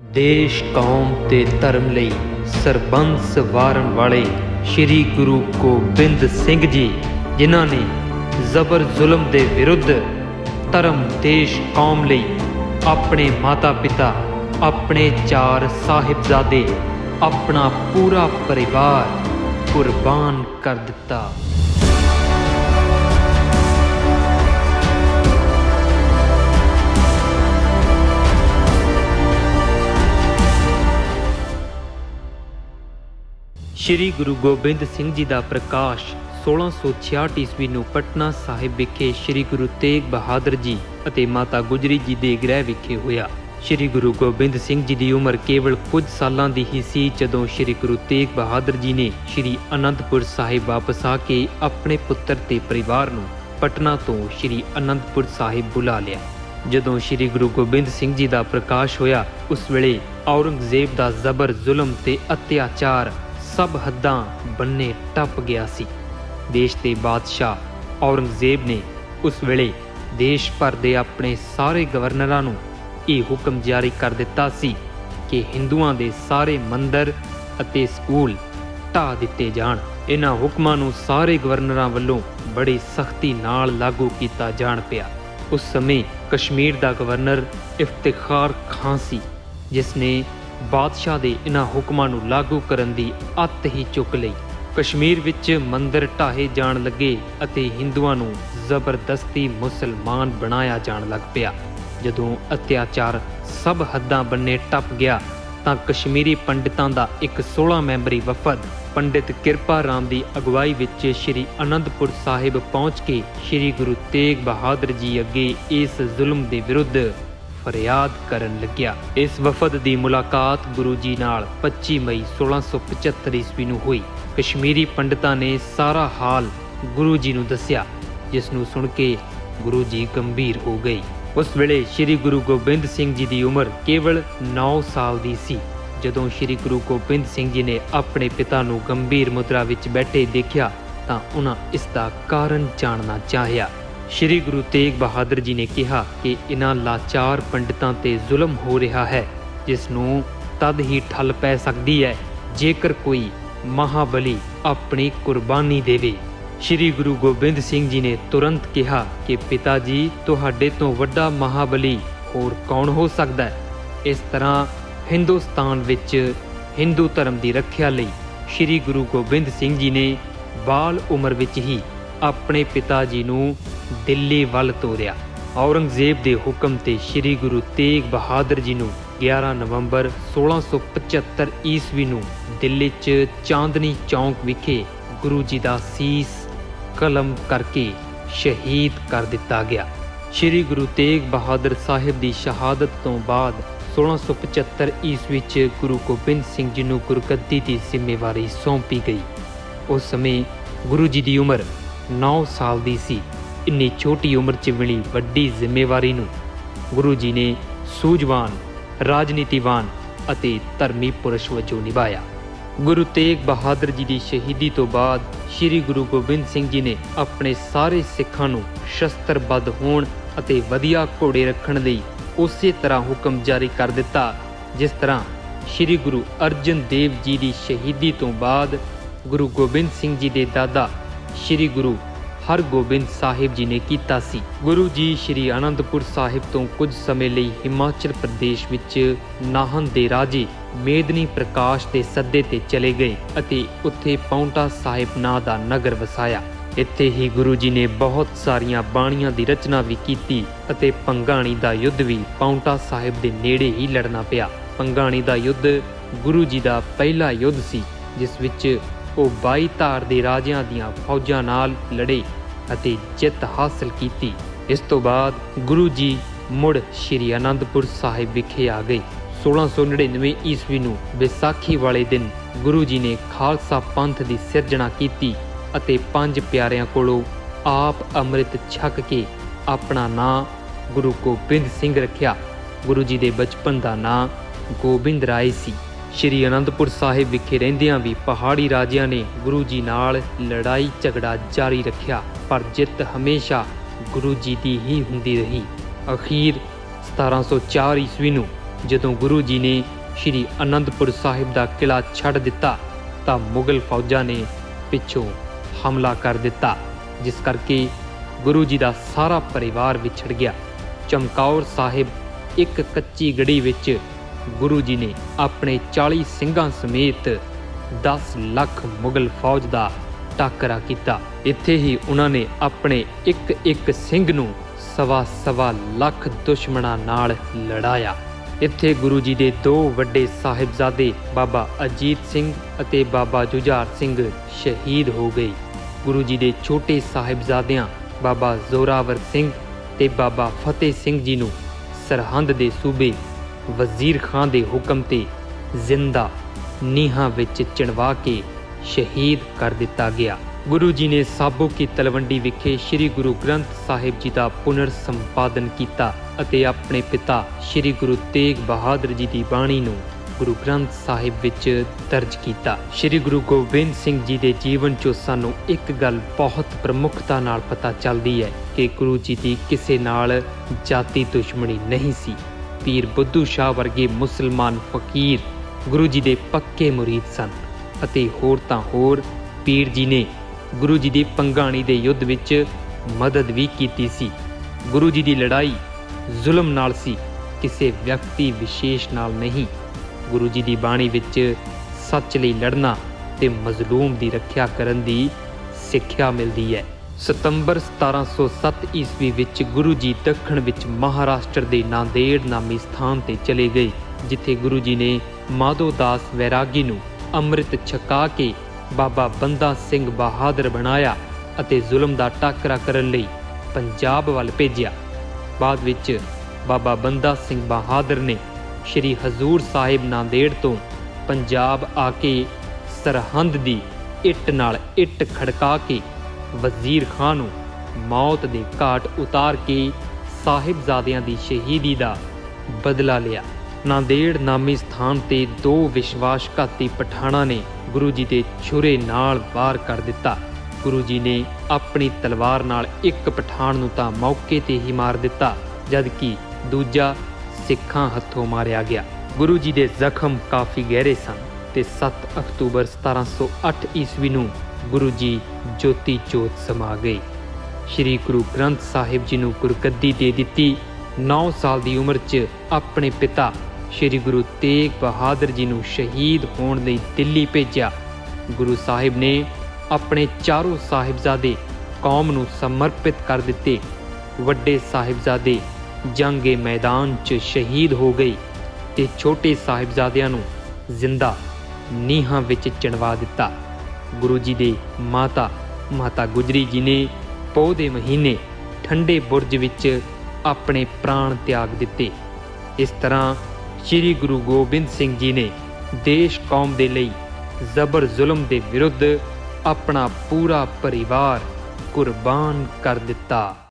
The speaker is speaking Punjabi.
ਦੇਸ਼, ਕੌਮ ਤੇ ਧਰਮ ਲਈ ਸਰਬੰਸ ਵਾਰਨ ਵਾਲੇ ਸ੍ਰੀ ਗੁਰੂ ਗੋਬਿੰਦ ਸਿੰਘ ਜੀ, ਜਿਨ੍ਹਾਂ ਨੇ ਜ਼ਬਰ ਜ਼ੁਲਮ ਦੇ ਵਿਰੁੱਧ ਧਰਮ, ਦੇਸ਼, ਕੌਮ ਲਈ ਆਪਣੇ ਮਾਤਾ ਪਿਤਾ ਆਪਣੇ ਚਾਰ ਸਾਹਿਬਜ਼ਾਦੇ, ਆਪਣਾ ਪੂਰਾ ਪਰਿਵਾਰ ਕੁਰਬਾਨ ਕਰ ਦਿੱਤਾ। ਸ਼੍ਰੀ ਗੁਰੂ ਗੋਬਿੰਦ ਸਿੰਘ ਜੀ ਦਾ ਪ੍ਰਕਾਸ਼ 1666 ਈਸਵੀ ਨੂੰ ਪਟਨਾ ਸਾਹਿਬ ਵਿਖੇ ਸ਼੍ਰੀ ਗੁਰੂ ਤੇਗ ਬਹਾਦਰ ਜੀ ਅਤੇ ਮਾਤਾ ਗੁਜਰੀ ਜੀ ਦੇ ਗ੍ਰਹਿ ਵਿਖੇ ਹੋਇਆ। ਸ਼੍ਰੀ ਗੁਰੂ ਗੋਬਿੰਦ ਸਿੰਘ ਜੀ ਦੀ ਉਮਰ ਕੇਵਲ ਕੁਝ ਸਾਲਾਂ ਦੀ ਹੀ ਸੀ ਜਦੋਂ ਸ਼੍ਰੀ ਗੁਰੂ ਤੇਗ ਬਹਾਦਰ ਜੀ ਨੇ ਸ਼੍ਰੀ ਅਨੰਦਪੁਰ ਸਾਹਿਬ ਵਾਪਸ ਆ ਕੇ ਆਪਣੇ ਪੁੱਤਰ ਤੇ ਪਰਿਵਾਰ ਨੂੰ ਪਟਨਾ ਤੋਂ ਸ਼੍ਰੀ ਅਨੰਦਪੁਰ ਸਾਹਿਬ ਬੁਲਾ ਲਿਆ। ਜਦੋਂ ਸ਼੍ਰੀ ਗੁਰੂ ਗੋਬਿੰਦ ਸਿੰਘ ਜੀ ਦਾ ਪ੍ਰਕਾਸ਼ ਹੋਇਆ, ਉਸ ਵੇਲੇ ਔਰੰਗਜ਼ੇਬ ਦਾ ਜ਼ਬਰ ਜ਼ੁਲਮ ਤੇ ਅਤਿਆਚਾਰ ਸਭ ਹੱਦਾਂ ਬੰਨੇ ਟੱਪ ਗਿਆ ਸੀ। ਦੇਸ਼ ਦੇ ਬਾਦਸ਼ਾਹ ਔਰੰਗਜ਼ੇਬ ਨੇ ਉਸ ਵੇਲੇ ਦੇਸ਼ ਭਰ ਦੇ ਆਪਣੇ ਸਾਰੇ ਗਵਰਨਰਾਂ ਨੂੰ ਇਹ ਹੁਕਮ ਜਾਰੀ ਕਰ ਦਿੱਤਾ ਸੀ ਕਿ ਹਿੰਦੂਆਂ ਦੇ ਸਾਰੇ ਮੰਦਰ ਅਤੇ ਸਕੂਲ ਢਾ ਦਿੱਤੇ ਜਾਣ। ਇਹਨਾਂ ਹੁਕਮਾਂ ਨੂੰ ਸਾਰੇ ਗਵਰਨਰਾਂ ਵੱਲੋਂ ਬੜੀ ਸਖਤੀ ਨਾਲ ਲਾਗੂ ਕੀਤਾ ਜਾਣ ਪਿਆ। ਉਸ ਸਮੇਂ ਕਸ਼ਮੀਰ ਦਾ ਗਵਰਨਰ ਇਫਤਖਾਰ ਖਾਨ ਸੀ, ਜਿਸ ਨੇ ਬਾਦਸ਼ਾਹ ਦੇ ਇਹਨਾਂ ਹੁਕਮਾਂ ਨੂੰ ਲਾਗੂ ਕਰਨ ਦੀ ਅੱਤ ਹੀ ਚੁੱਕ ਲਈ। ਕਸ਼ਮੀਰ ਵਿੱਚ ਮੰਦਰ ਢਾਹੇ ਜਾਣ ਲੱਗੇ ਅਤੇ ਹਿੰਦੂਆਂ ਨੂੰ ਜ਼ਬਰਦਸਤੀ ਮੁਸਲਮਾਨ ਬਣਾਇਆ ਜਾਣ ਲੱਗ ਪਿਆ। ਜਦੋਂ ਅਤਿਆਚਾਰ ਸਭ ਹੱਦਾਂ ਬੰਨੇ ਟੱਪ ਗਿਆ, ਤਾਂ ਕਸ਼ਮੀਰੀ ਪੰਡਿਤਾਂ ਦਾ ਇੱਕ 16 ਮੈਂਬਰੀ ਵਫਦ, ਪੰਡਿਤ ਕਿਰਪਾ ਰਾਮ ਦੀ ਅਗਵਾਈ ਵਿੱਚ ਸ੍ਰੀ ਅਨੰਦਪੁਰ ਸਾਹਿਬ ਪਹੁੰਚ ਕੇ ਸ੍ਰੀ ਗੁਰੂ ਤੇਗ ਬਹਾਦਰ ਜੀ ਅੱਗੇ ਇਸ ਜ਼ੁਲਮ ਦੇ ਵਿਰੁੱਧ ਫਰਿਆਦ ਕਰਨ ਲੱਗਿਆ। ਇਸ ਵਫਦ ਦੀ ਮੁਲਾਕਾਤ ਗੁਰੂ ਜੀ ਨਾਲ 25 ਮਈ 1675 ਈਸਵੀ ਨੂੰ ਹੋਈ। ਕਸ਼ਮੀਰੀ ਪੰਡਤਾਂ ਨੇ ਸਾਰਾ ਹਾਲ ਗੁਰੂ ਜੀ ਨੂੰ ਦੱਸਿਆ, ਜਿਸ ਨੂੰ ਸੁਣ ਕੇ ਗੁਰੂ ਜੀ ਗੰਭੀਰ ਹੋ ਗਏ। ਉਸ ਵੇਲੇ ਸ੍ਰੀ ਗੁਰੂ ਗੋਬਿੰਦ ਸਿੰਘ ਜੀ ਦੀ ਉਮਰ ਕੇਵਲ 9 ਸਾਲ ਦੀ ਸੀ। ਜਦੋਂ ਸ੍ਰੀ ਗੁਰੂ ਗੋਬਿੰਦ ਸਿੰਘ ਜੀ ਨੇ ਆਪਣੇ ਪਿਤਾ ਨੂੰ ਗੰਭੀਰ ਮੁਦਰਾ ਵਿੱਚ ਬੈਠੇ ਦੇਖਿਆ, ਤਾਂ ਉਹਨਾਂ ਇਸ ਦਾ ਕਾਰਨ ਜਾਣਨਾ ਚਾਹਿਆ। ਸ਼੍ਰੀ ਗੁਰੂ ਤੇਗ ਬਹਾਦਰ ਜੀ ਨੇ ਕਿਹਾ ਕਿ ਇਹਨਾਂ ਲਾਚਾਰ ਪੰਡਿਤਾਂ ਤੇ ਜ਼ੁਲਮ ਹੋ ਰਿਹਾ ਹੈ, ਜਿਸ ਨੂੰ ਤਦ ਹੀ ਠੱਲ ਪੈ ਸਕਦੀ ਹੈ, ਜੇਕਰ ਕੋਈ ਮਹਾਬਲੀ ਆਪਣੀ ਕੁਰਬਾਨੀ ਦੇਵੇ। ਸ਼੍ਰੀ ਗੁਰੂ ਗੋਬਿੰਦ ਸਿੰਘ ਜੀ ਨੇ ਤੁਰੰਤ ਕਿਹਾ ਕਿ ਪਿਤਾ ਜੀ ਤੁਹਾਡੇ ਤੋਂ ਵੱਡਾ ਮਹਾਬਲੀ ਹੋਰ ਕੌਣ ਹੋ ਸਕਦਾ ਹੈ? ਇਸ ਤਰ੍ਹਾਂ ਹਿੰਦੁਸਤਾਨ ਵਿੱਚ ਹਿੰਦੂ ਧਰਮ ਦੀ ਰੱਖਿਆ ਲਈ ਸ਼੍ਰੀ ਗੁਰੂ ਗੋਬਿੰਦ ਸਿੰਘ ਜੀ ਨੇ ਬਾਲ ਉਮਰ ਵਿੱਚ ਹੀ ਆਪਣੇ ਪਿਤਾ ਜੀ ਨੂੰ ਦਿੱਲੀ ਵੱਲ ਤੋਰਿਆ। ਔਰੰਗਜ਼ੇਬ ਦੇ ਹੁਕਮ ਤੇ ਸ੍ਰੀ ਗੁਰੂ ਤੇਗ ਬਹਾਦਰ ਜੀ ਨੂੰ 11 ਨਵੰਬਰ 1675 ਈਸਵੀ ਨੂੰ ਦਿੱਲੀ 'ਚ ਚਾਂਦਨੀ ਚੌਂਕ ਵਿਖੇ ਗੁਰੂ ਜੀ ਦਾ ਸੀਸ ਕਲਮ ਕਰਕੇ ਸ਼ਹੀਦ ਕਰ ਦਿੱਤਾ ਗਿਆ। ਸ੍ਰੀ ਗੁਰੂ ਤੇਗ ਬਹਾਦਰ ਸਾਹਿਬ ਦੀ ਸ਼ਹਾਦਤ ਤੋਂ ਬਾਅਦ 1675 ਈਸਵੀ 'ਚ ਗੁਰੂ ਗੋਬਿੰਦ ਸਿੰਘ ਜੀ ਨੂੰ ਗੁਰਗੱਦੀ ਦੀ ਜ਼ਿੰਮੇਵਾਰੀ ਸੌਂਪੀ ਗਈ। ਉਸ ਸਮੇਂ ਗੁਰੂ ਜੀ ਦੀ ਉਮਰ 9 ਸਾਲ ਦੀ ਸੀ। ਇੰਨੀ ਛੋਟੀ ਉਮਰ 'ਚ ਮਿਲੀ ਵੱਡੀ ਜ਼ਿੰਮੇਵਾਰੀ ਨੂੰ। ਗੁਰੂ ਜੀ ਨੇ ਸੂਝਵਾਨ, ਰਾਜਨੀਤੀਵਾਨ ਅਤੇ ਧਰਮੀ ਪੁਰਸ਼ ਵਜੋਂ ਨਿਭਾਇਆ। ਗੁਰੂ ਤੇਗ ਬਹਾਦਰ ਜੀ ਦੀ ਸ਼ਹੀਦੀ ਤੋਂ ਬਾਅਦ ਸ੍ਰੀ ਗੁਰੂ ਗੋਬਿੰਦ ਸਿੰਘ ਜੀ ਨੇ ਆਪਣੇ ਸਾਰੇ ਸਿੱਖਾਂ ਨੂੰ ਸ਼ਸਤਰਬੱਧ ਹੋਣ ਅਤੇ ਵਧੀਆ ਘੋੜੇ ਰੱਖਣ ਲਈ ਉਸੇ ਤਰ੍ਹਾਂ ਹੁਕਮ ਜਾਰੀ ਕਰ ਦਿੱਤਾ, ਜਿਸ ਤਰ੍ਹਾਂ ਸ੍ਰੀ ਗੁਰੂ ਅਰਜਨ ਦੇਵ ਜੀ ਦੀ ਸ਼ਹੀਦੀ ਤੋਂ ਬਾਅਦ ਗੁਰੂ ਗੋਬਿੰਦ ਸਿੰਘ ਜੀ ਦੇ ਦਾਦਾ ਸ੍ਰੀ ਗੁਰੂ ਹਰਗੋਬਿੰਦ ਸਾਹਿਬ ਜੀ ਨੇ ਕੀਤਾ ਸੀ। ਗੁਰੂ ਜੀ ਸ੍ਰੀ ਆਨੰਦਪੁਰ ਸਾਹਿਬ ਤੋਂ ਕੁਝ ਸਮੇਂ ਲਈ ਹਿਮਾਚਲ ਪ੍ਰਦੇਸ਼ ਵਿੱਚ ਨਾਹਨ ਦੇ ਰਾਜੇ ਮੇਦਨੀ ਪ੍ਰਕਾਸ਼ ਦੇ ਸੱਦੇ ਤੇ ਚਲੇ ਗਏ ਅਤੇ ਉੱਥੇ ਪੌਂਟਾ ਸਾਹਿਬ ਨਾਂ ਦਾ ਨਗਰ ਵਸਾਇਆ। ਇੱਥੇ ਹੀ ਗੁਰੂ ਜੀ ਨੇ ਬਹੁਤ ਸਾਰੀਆਂ ਬਾਣੀਆਂ ਦੀ ਰਚਨਾ ਵੀ ਕੀਤੀ ਅਤੇ ਪੰਗਾਣੀ ਦਾ ਯੁੱਧ ਵੀ ਪੌਂਟਾ ਸਾਹਿਬ ਦੇ ਨੇੜੇ ਹੀ ਲੜਨਾ ਪਿਆ। ਪੰਗਾਣੀ ਦਾ ਯੁੱਧ ਗੁਰੂ ਜੀ ਦਾ ਪਹਿਲਾ ਯੁੱਧ ਸੀ, ਜਿਸ ਵਿੱਚ ਉਹ 22 ਧਾਰ ਦੇ ਰਾਜਿਆਂ ਦੀਆਂ ਫੌਜਾਂ ਨਾਲ ਲੜੇ ਅਤੇ ਜਿੱਤ ਹਾਸਲ ਕੀਤੀ। ਇਸ ਤੋਂ ਬਾਅਦ ਗੁਰੂ ਜੀ ਮੁੜ ਸ਼੍ਰੀ ਅਨੰਦਪੁਰ ਸਾਹਿਬ ਵਿਖੇ ਆ ਗਏ। 1699 ਈਸਵੀ ਨੂੰ ਵਿਸਾਖੀ ਵਾਲੇ ਦਿਨ ਗੁਰੂ ਜੀ ਨੇ ਖਾਲਸਾ ਪੰਥ ਦੀ ਸਿਰਜਣਾ ਕੀਤੀ ਅਤੇ ਪੰਜ ਪਿਆਰਿਆਂ ਕੋਲੋਂ ਆਪ ਅੰਮ੍ਰਿਤ ਛਕ ਕੇ ਆਪਣਾ ਨਾਂ ਗੁਰੂ ਗੋਬਿੰਦ ਸਿੰਘ ਰੱਖਿਆ। ਗੁਰੂ ਜੀ ਦੇ ਬਚਪਨ ਦਾ ਨਾਂ ਗੋਬਿੰਦ ਰਾਏ ਸੀ। ਸ਼੍ਰੀ ਅਨੰਦਪੁਰ ਸਾਹਿਬ ਵਿਖੇ ਰਹਿੰਦਿਆਂ ਵੀ ਪਹਾੜੀ ਰਾਜਿਆਂ ਨੇ ਗੁਰੂ ਜੀ ਨਾਲ ਲੜਾਈ ਝਗੜਾ ਜਾਰੀ ਰੱਖਿਆ, ਪਰ ਜਿੱਤ ਹਮੇਸ਼ਾ ਗੁਰੂ ਜੀ ਦੀ ਹੀ ਹੁੰਦੀ ਰਹੀ। ਅਖੀਰ 1704 ਈਸਵੀ ਨੂੰ ਜਦੋਂ ਗੁਰੂ ਜੀ ਨੇ ਸ੍ਰੀ ਅਨੰਦਪੁਰ ਸਾਹਿਬ ਦਾ ਕਿਲਾ ਛੱਡ ਦਿੱਤਾ, ਤਾਂ ਮੁਗਲ ਫੌਜਾਂ ਨੇ ਪਿੱਛੋਂ ਹਮਲਾ ਕਰ ਦਿੱਤਾ, ਜਿਸ ਕਰਕੇ ਗੁਰੂ ਜੀ ਦਾ ਸਾਰਾ ਪਰਿਵਾਰ ਵਿਛੜ ਗਿਆ। ਚਮਕੌਰ ਸਾਹਿਬ ਇੱਕ ਕੱਚੀ ਗੜੀ ਵਿੱਚ ਗੁਰੂ ਜੀ ਨੇ ਆਪਣੇ 40 ਸਿੰਘਾਂ ਸਮੇਤ 10 ਲੱਖ ਮੁਗਲ ਫੌਜ ਦਾ ਟਾਕਰਾ ਕੀਤਾ। ਇੱਥੇ ਹੀ ਉਹਨਾਂ ਨੇ ਆਪਣੇ ਇੱਕ ਇੱਕ ਸਿੰਘ ਨੂੰ ਸਵਾ ਸਵਾ ਲੱਖ ਦੁਸ਼ਮਣਾਂ ਨਾਲ ਲੜਾਇਆ। ਇੱਥੇ ਗੁਰੂ ਜੀ ਦੇ ਦੋ ਵੱਡੇ ਸਾਹਿਬਜ਼ਾਦੇ ਬਾਬਾ ਅਜੀਤ ਸਿੰਘ ਅਤੇ ਬਾਬਾ ਜੁਝਾਰ ਸਿੰਘ ਸ਼ਹੀਦ ਹੋ ਗਏ। ਗੁਰੂ ਜੀ ਦੇ ਛੋਟੇ ਸਾਹਿਬਜ਼ਾਦਿਆਂ ਬਾਬਾ ਜ਼ੋਰਾਵਰ ਸਿੰਘ ਤੇ ਬਾਬਾ ਫਤਿਹ ਸਿੰਘ ਜੀ ਨੂੰ ਸਰਹੰਦ ਦੇ ਸੂਬੇ ਵਜ਼ੀਰ ਖਾਨ ਦੇ ਹੁਕਮ ਤੇ ਜ਼ਿੰਦਾ ਨੀਹਾਂ ਵਿੱਚ ਚਿਣਵਾ ਕੇ ਸ਼ਹੀਦ ਕਰ ਦਿੱਤਾ ਗਿਆ। ਗੁਰੂ ਜੀ ਨੇ ਸਾਬੋ ਕੀ ਤਲਵੰਡੀ ਵਿਖੇ ਸ੍ਰੀ ਗੁਰੂ ਗ੍ਰੰਥ ਸਾਹਿਬ ਜੀ ਦਾ ਪੁਨਰ ਸੰਪਾਦਨ ਕੀਤਾ ਅਤੇ ਆਪਣੇ ਪਿਤਾ ਸ੍ਰੀ ਗੁਰੂ ਤੇਗ ਬਹਾਦਰ ਜੀ ਦੀ ਬਾਣੀ ਨੂੰ ਗੁਰੂ ਗ੍ਰੰਥ ਸਾਹਿਬ ਵਿੱਚ ਦਰਜ ਕੀਤਾ। ਸ੍ਰੀ ਗੁਰੂ ਗੋਬਿੰਦ ਸਿੰਘ ਜੀ ਦੇ ਜੀਵਨ 'ਚੋਂ ਸਾਨੂੰ ਇੱਕ ਗੱਲ ਬਹੁਤ ਪ੍ਰਮੁੱਖਤਾ ਨਾਲ ਪਤਾ ਚੱਲਦੀ ਹੈ ਕਿ ਗੁਰੂ ਜੀ ਦੀ ਕਿਸੇ ਨਾਲ ਜਾਤੀ ਦੁਸ਼ਮਣੀ ਨਹੀਂ ਸੀ। ਪੀਰ ਬੁੱਧੂ ਸ਼ਾਹ ਵਰਗੇ ਮੁਸਲਮਾਨ ਫਕੀਰ ਗੁਰੂ ਜੀ ਦੇ ਪੱਕੇ ਮੁਰੀਦ ਸਨ ਅਤੇ ਹੋਰ ਤਾਂ ਹੋਰ ਪੀਰ ਜੀ ਨੇ ਗੁਰੂ ਜੀ ਦੀ ਪੰਗਾਣੀ ਦੇ ਯੁੱਧ ਵਿੱਚ ਮਦਦ ਵੀ ਕੀਤੀ ਸੀ। ਗੁਰੂ ਜੀ ਦੀ ਲੜਾਈ ਜ਼ੁਲਮ ਨਾਲ ਸੀ, ਕਿਸੇ ਵਿਅਕਤੀ ਵਿਸ਼ੇਸ਼ ਨਾਲ ਨਹੀਂ। ਗੁਰੂ ਜੀ ਦੀ ਬਾਣੀ ਵਿੱਚ ਸੱਚ ਲਈ ਲੜਨਾ ਤੇ ਮਜ਼ਲੂਮ ਦੀ ਰੱਖਿਆ ਕਰਨ ਦੀ ਸਿੱਖਿਆ ਮਿਲਦੀ ਹੈ। ਸਤੰਬਰ 1707 ਈਸਵੀ ਵਿੱਚ ਗੁਰੂ ਜੀ ਦੱਖਣ ਵਿੱਚ ਮਹਾਰਾਸ਼ਟਰ ਦੇ ਨਾਂਦੇੜ ਨਾਮੀ ਸਥਾਨ ਤੇ ਚਲੇ ਗਏ, ਜਿੱਥੇ ਗੁਰੂ ਜੀ ਨੇ ਮਾਧੋ ਦਾਸ ਵੈਰਾਗੀ ਨੂੰ ਅੰਮ੍ਰਿਤ ਛਕਾ ਕੇ ਬਾਬਾ ਬੰਦਾ ਸਿੰਘ ਬਹਾਦਰ ਬਣਾਇਆ ਅਤੇ ਜ਼ੁਲਮ ਦਾ ਟਾਕਰਾ ਕਰਨ ਲਈ ਪੰਜਾਬ ਵੱਲ ਭੇਜਿਆ। ਬਾਅਦ ਵਿੱਚ ਬਾਬਾ ਬੰਦਾ ਸਿੰਘ ਬਹਾਦਰ ਨੇ ਸ਼੍ਰੀ ਹਜ਼ੂਰ ਸਾਹਿਬ ਨਾਂਦੇੜ ਤੋਂ ਪੰਜਾਬ ਆ ਕੇ ਸਰਹੰਦ ਦੀ ਇੱਟ ਨਾਲ ਇੱਟ ਖੜਕਾ ਕੇ ਵਜ਼ੀਰ ਖਾਨ ਨੂੰ ਮੌਤ ਦੇ ਘਾਟ ਉਤਾਰ ਕੇ ਸਾਹਿਬਜ਼ਾਦਿਆਂ ਦੀ ਸ਼ਹੀਦੀ ਦਾ ਬਦਲਾ ਲਿਆ। ਨਾਂਦੇੜ ਨਾਮੀ ਸਥਾਨ ਤੇ ਦੋ ਵਿਸ਼ਵਾਸਘਾਤੀ ਪਠਾਣਾ ਨੇ ਗੁਰੂ ਜੀ ਦੇ ਛੁਰੇ ਨਾਲ ਵਾਰ ਕਰ ਦਿੱਤਾ। ਗੁਰੂ ਜੀ ਨੇ ਆਪਣੀ ਤਲਵਾਰ ਨਾਲ ਇੱਕ ਪਠਾਨ ਨੂੰ ਤਾਂ ਮੌਕੇ ਤੇ ਹੀ ਮਾਰ ਦਿੱਤਾ, ਜਦਕਿ ਦੂਜਾ ਸਿੱਖਾਂ ਹੱਥੋਂ ਮਾਰਿਆ ਗਿਆ। ਗੁਰੂ ਜੀ ਦੇ ਜ਼ਖਮ ਕਾਫੀ ਗਹਿਰੇ ਸਨ ਤੇ 7 ਅਕਤੂਬਰ 1708 ਈਸਵੀ ਨੂੰ ਗੁਰੂ ਜੀ ਜੋਤੀ ਜੋਤ ਸਮਾ ਗਏ। ਸ੍ਰੀ ਗੁਰੂ ਗ੍ਰੰਥ ਸਾਹਿਬ ਜੀ ਨੂੰ ਗੁਰਗੱਦੀ ਦੇ ਦਿੱਤੀ। 9 ਸਾਲ ਦੀ ਉਮਰ 'ਚ ਆਪਣੇ ਪਿਤਾ ਸ੍ਰੀ ਗੁਰੂ ਤੇਗ ਬਹਾਦਰ ਜੀ ਨੂੰ ਸ਼ਹੀਦ ਹੋਣ ਲਈ ਦਿੱਲੀ ਭੇਜਿਆ। ਗੁਰੂ ਸਾਹਿਬ ਨੇ ਆਪਣੇ ਚਾਰੋਂ ਸਾਹਿਬਜ਼ਾਦੇ ਕੌਮ ਨੂੰ ਸਮਰਪਿਤ ਕਰ ਦਿੱਤੇ। ਵੱਡੇ ਸਾਹਿਬਜ਼ਾਦੇ ਜੰਗੇ ਮੈਦਾਨ 'ਚ ਸ਼ਹੀਦ ਹੋ ਗਏ ਤੇ ਛੋਟੇ ਸਾਹਿਬਜ਼ਾਦਿਆਂ ਨੂੰ ਜ਼ਿੰਦਾ ਨੀਹਾਂ ਵਿੱਚ ਚਿਣਵਾ ਦਿੱਤਾ। ਗੁਰੂ ਜੀ ਦੇ ਮਾਤਾ ਮਾਤਾ ਗੁਜਰੀ ਜੀ ਨੇ ਪੋਹ ਦੇ ਮਹੀਨੇ ਠੰਡੇ ਬੁਰਜ ਵਿੱਚ ਆਪਣੇ ਪ੍ਰਾਣ ਤਿਆਗ ਦਿੱਤੇ। ਇਸ ਤਰ੍ਹਾਂ ਸ੍ਰੀ ਗੁਰੂ ਗੋਬਿੰਦ ਸਿੰਘ ਜੀ ਨੇ ਦੇਸ਼ ਕੌਮ ਦੇ ਲਈ ਜ਼ਬਰ ਜ਼ੁਲਮ ਦੇ ਵਿਰੁੱਧ ਆਪਣਾ ਪੂਰਾ ਪਰਿਵਾਰ ਕੁਰਬਾਨ ਕਰ ਦਿੱਤਾ।